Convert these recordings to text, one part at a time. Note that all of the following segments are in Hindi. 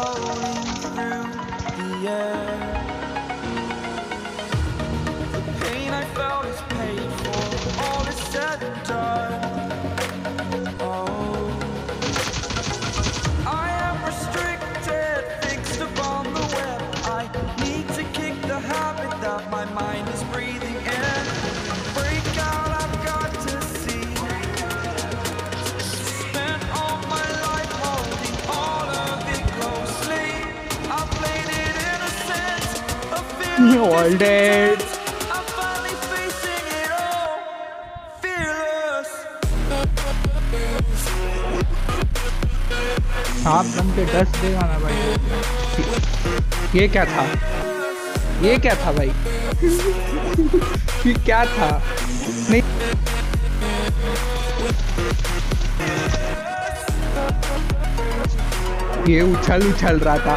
rolling through the air. All dead. It all. Fearless. सांप बन के डस देगा ना भाई ये क्या था ये क्या था भाई ये क्या था नहीं ये उछल उछल रहा था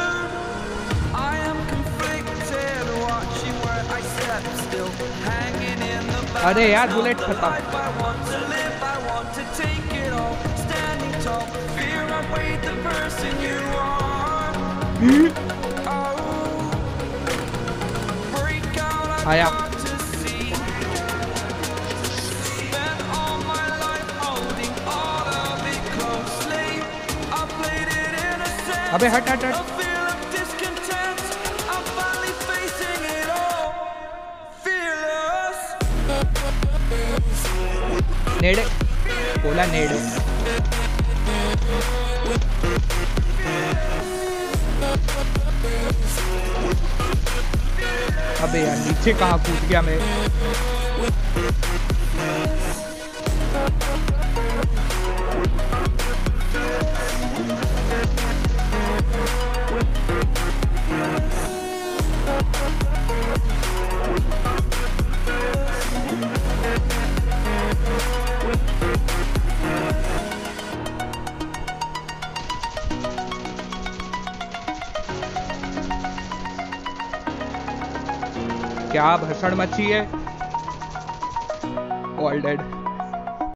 अरे यार बुलेट खत्म। आया। अबे हट हट हट। नेड़े बोला नेड। अबे यार नीचे कहाँ कूद गया मैं? क्या भसड़ मची है? All dead